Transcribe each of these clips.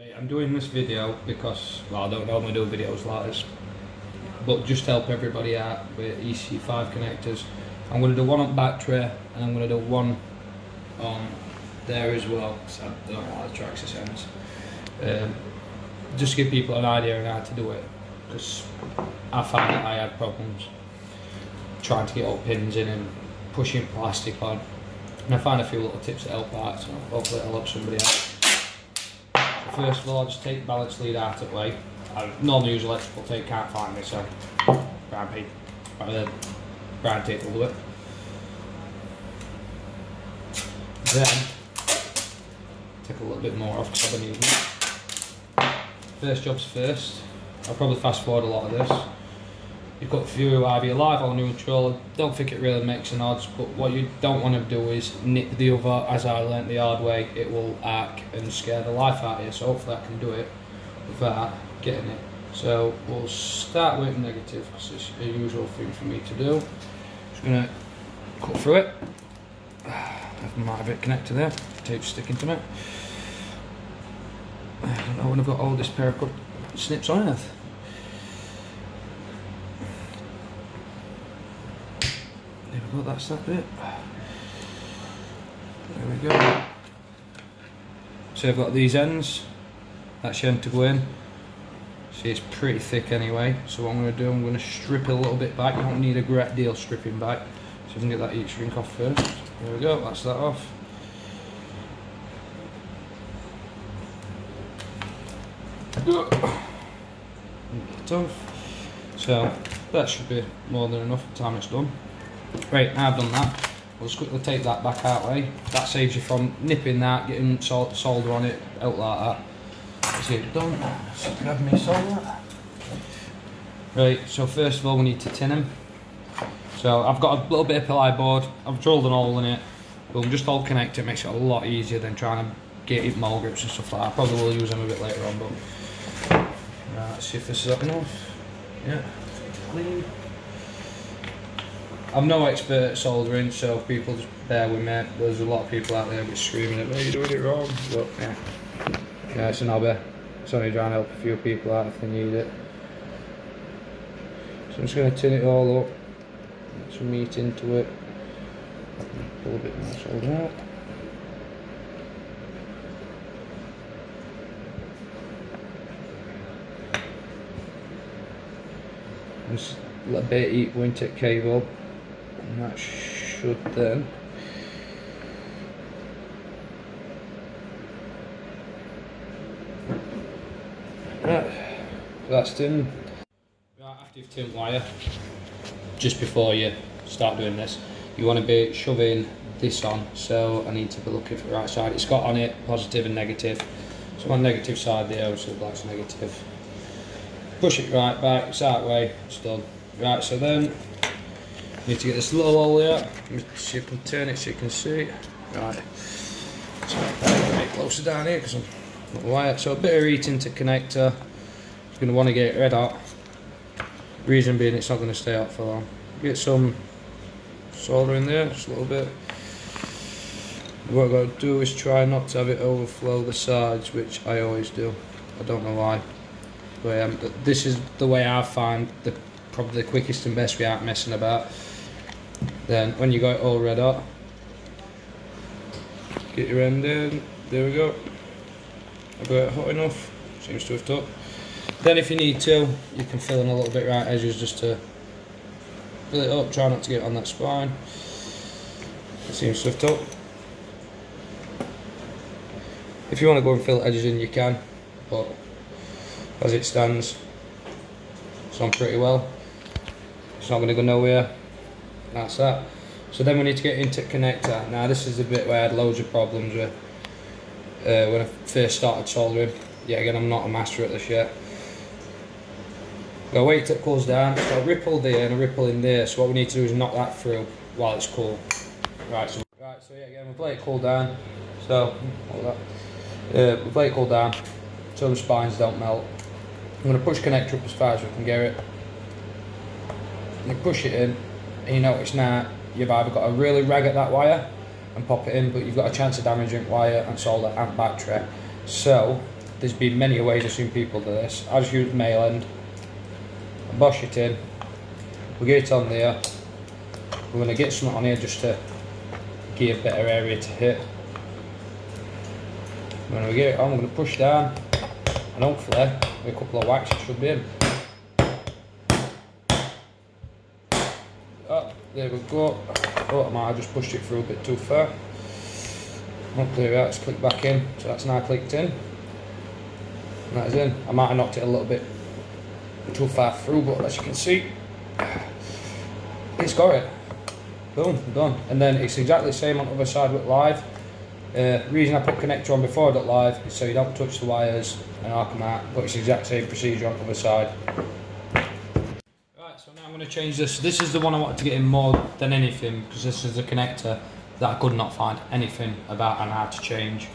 I'm doing this video because, well, I don't normally do videos like this, but just to help everybody out with EC5 connectors. I'm going to do one on battery and I'm going to do one on there as well, because I don't know how the tracks this ends. Um, just to give people an idea on how to do it, because I found that I had problems trying to get all pins in and pushing plastic on. And I found a few little tips that help out, so hopefully it'll help somebody out. First of all, I just take balance lead out of the way. I normally use electrical tape, can't find me, so brown tape, uh, brown tape will do it. Then, take a little bit more off because I've been using it. First job's first. I'll probably fast forward a lot of this. You've got few either live or neutral. Don't think it really makes an odds, but what you don't want to do is nip the other. As I learnt the hard way, it will arc and scare the life out of you. So hopefully I can do it without getting it. So we'll start with negative because it's a usual thing for me to do. Just gonna cut through it. I might have it connected there. Tape sticking to me. I don't know when I've got all this pair of snips on earth. That's that bit. There we go. So I've got these ends, that's the end to go in. See it's pretty thick anyway, so what I'm going to do, I'm going to strip it a little bit back. You don't need a great deal stripping back. So I can get that heat shrink off first. There we go, that's that off. Tough. So that should be more than enough time it's done. Right, now I've done that. We'll just quickly take that back out way. That saves you from nipping that, getting sol solder on it, out like that. That's it done. So grab me solder. Right, so first of all we need to tin them. So I've got a little bit of ply board, I've drilled an hole in it. We'll just all connect it, makes it a lot easier than trying to get it mole grips and stuff like that. I probably will use them a bit later on, but right, let's see if this is up enough. Yeah, clean. I'm no expert at soldering, so people just bear with me. There's a lot of people out there be screaming at me, you're doing it wrong. But yeah, yeah, it's an hobby. It's only trying to help a few people out if they need it. So I'm just going to tin it all up, get some meat into it, pull a bit more solder out. Just let a bit heat go into cable and that should then right. That's tin right after you've wire. Just before you start doing this you want to be shoving this on so I need to be looking for the right side. It's got on it positive and negative. So on negative side there so black's negative. Push it right back it's that way it's done. Right so then Need to get this little hole here, so you can turn it so you can see. Right, so a bit closer down here because I'm not wired. So a bit of heat into connector. You're going to want to get it red hot. Reason being it's not going to stay hot for long. Get some solder in there, just a little bit. What I've got to do is try not to have it overflow the sides, which I always do. I don't know why. But um, this is the way I find the probably the quickest and best without messing about. Then when you got it all red hot, get your end in, there we go. I got it hot enough, seems to have took. Then if you need to, you can fill in a little bit right edges just to fill it up, try not to get it on that spine. Seems to have took. If you want to go and fill edges in, you can, but as it stands, it's on pretty well. It's not going to go nowhere that's that. So then we need to get into connector. Now this is the bit where I had loads of problems with uh, when I first started soldering. Yeah, again, I'm not a master at this yet. Wait till it cools down. So a ripple there and a ripple in there. So what we need to do is knock that through while it's cool. Right. So right. So yeah, again, we let it cool down. So all that. Uh, we let it cool down so the spines don't melt. I'm going to push connector up as far as we can get it. You push it in and you notice now you've either got to really rag at that wire and pop it in, but you've got a chance of damaging wire and solder and battery. So there's been many ways I've seen people do this. I just use male end, bosh it in, we get it on there, we're going to get something on here just to give a better area to hit. When we get it on, we're going to push down and hopefully with a couple of whacks it should be in. Oh, there we go. Oh, I might have just pushed it through a bit too far. Up there, let's click back in. So that's now clicked in. And that is in. I might have knocked it a little bit too far through, but as you can see, it's got it. Boom, done. And then it's exactly the same on the other side with live. Uh, reason I put connector on before I got live is so you don't touch the wires and arc them out, but it's the exact same procedure on the other side. Right, so now I'm going to change this. This is the one I wanted to get in more than anything because this is the connector that I could not find anything about and how to change.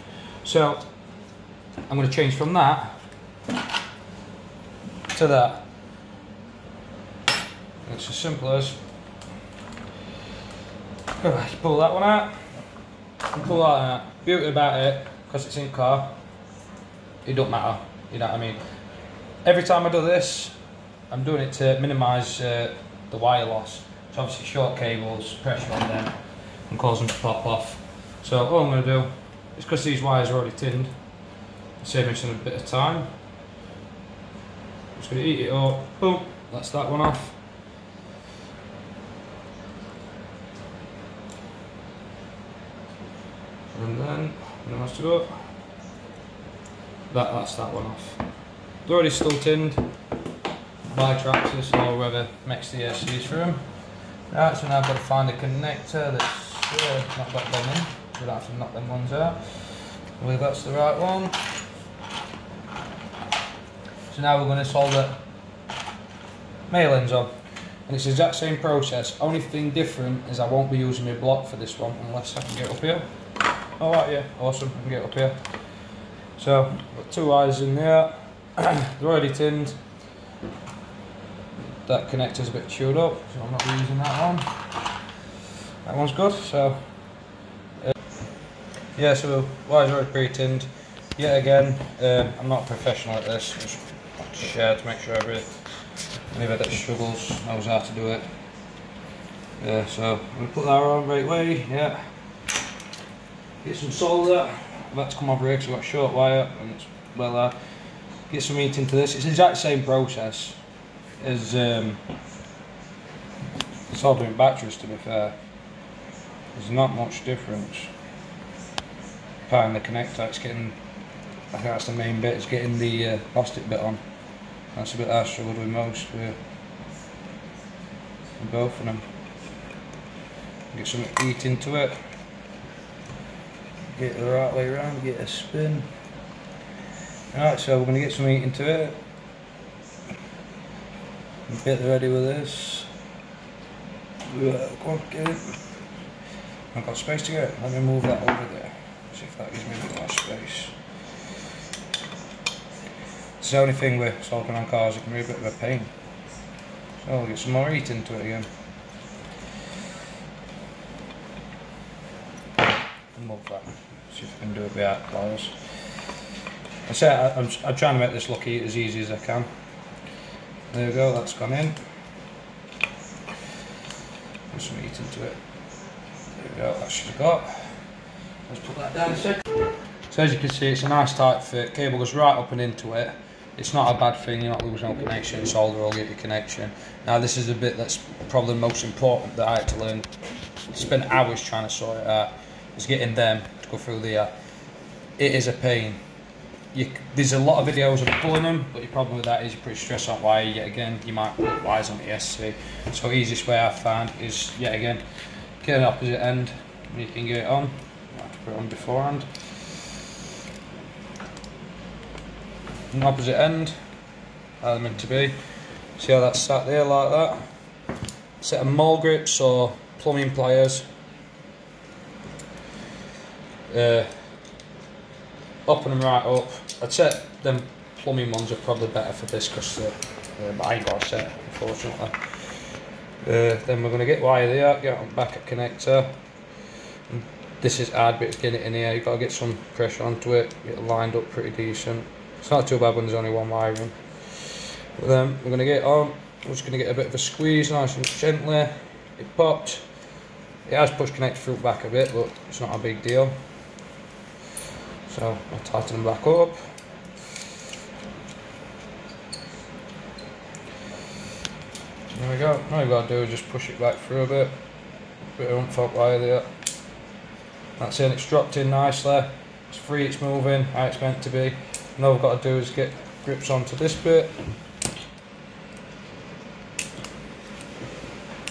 So I'm going to change from that to that. It's as simple as pull that one out pull that out. Beauty about it, because it's in car, it don't matter. You know what I mean? Every time I do this, I'm doing it to minimise uh, the wire loss. So obviously short cables, pressure on them, and cause them to pop off. So all I'm going to do is because these wires are already tinned, save me some a bit of time. Just going to eat it up. Boom. That's that one off. And then it has to go. That that's that one off. They're already still tinned by Traxxas or whoever makes the ACs for them. Right, so now I've got to find a connector that's uh, not got them in. We don't have to knock them ones out. Well, that's the right one. So now we're going to solder male ends on. And it's the exact same process. Only thing different is I won't be using my block for this one unless I can get up here. Alright, yeah, awesome. I can get up here. So, got two wires in there. They're already tinned. That connector's a bit chewed up, so I'm not using that one. That one's good, so yeah, so wires are pre-tinned. Yet again, um, I'm not professional at this, just share to make sure every, anybody that struggles knows how to do it. Yeah, so I'm going to put that on right way, yeah. Get some solder, to come over here because I've got short wire and it's well uh, Get some heat into this, it's the exact same process as um, soldering batteries to be fair. There's not much difference applying the connector, it's getting, I think that's the main bit, is getting the uh, plastic bit on. That's a bit I struggled with most with, with both of them. Get some heat into it. Get it the right way around, get a spin. Alright, so we're going to get some heat into it. Get ready with this. Go on, get it. I've got space to get. Let me move that over there see if that gives me a bit more space. It's the only thing with soldering on cars, it can be a bit of a pain. So I'll get some more heat into it again. Move that. See if I can do it without pliers. I say I'm, I'm trying to make this look as easy as I can. There we go, that's gone in. Put some heat into it. There we go, that should have got. Let's put that down a sec. So as you can see, it's a nice tight fit. Cable goes right up and into it. It's not a bad thing, you're not losing no connection, solder will get your connection. Now this is the bit that's probably the most important that I had to learn. Spent hours trying to sort it out. Is getting them to go through there. It is a pain. You, there's a lot of videos of pulling them, but your problem with that is you're pretty stressed on wire yet again. You might put wires on the SC. So easiest way I've found is yet again, get an opposite end, you can get it on put on beforehand. An opposite end, how they're meant to be. See how that's sat there like that? Set of mole grips or plumbing pliers. Uh, open them right up. I'd set them plumbing ones are probably better for this because uh, uh, I ain't got a set unfortunately. Uh, then we're going to get wire there, get on back at connector this is hard bit getting it in here, you've got to get some pressure onto it, get it lined up pretty decent. It's not too bad when there's only one wiring. But then we're going to get on. We're just going to get a bit of a squeeze nice and gently. It popped. It has pushed connector through back a bit, but it's not a big deal. So I'll tighten them back up. There we go. All you gotta do is just push it back through a bit. Bit of ump wire there. That's it, it's dropped in nicely. It's free, it's moving, how it's meant to be. And all we've got to do is get grips onto this bit.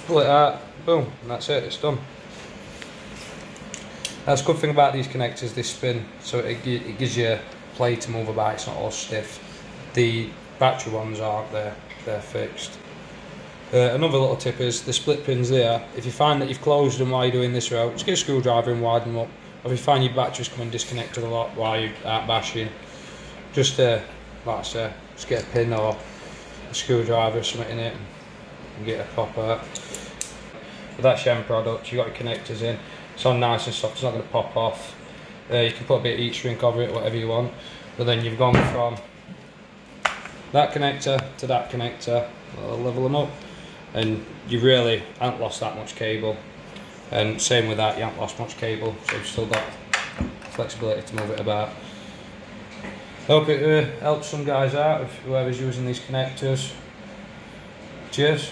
Pull it out, boom, and that's it, it's done. That's a good thing about these connectors, they spin, so it, it gives you play to move about, it's not all stiff. The battery ones aren't there, they're fixed. Uh, another little tip is the split pins there. If you find that you've closed them while you're doing this route, just get a screwdriver and widen them up. Or if you find your battery's coming disconnected a lot while you're out bashing, just uh, like I say, just get a pin or a screwdriver or something in it and get a pop out. But that's your end product, you've got your connectors in. It's on nice and soft, it's not going to pop off. Uh, you can put a bit of heat shrink over it, whatever you want. But then you've gone from that connector to that connector, I'll level them up and you really haven't lost that much cable. And same with that you haven't lost much cable so you've still got flexibility to move it about. Hope it uh, helps some guys out if whoever's using these connectors. Cheers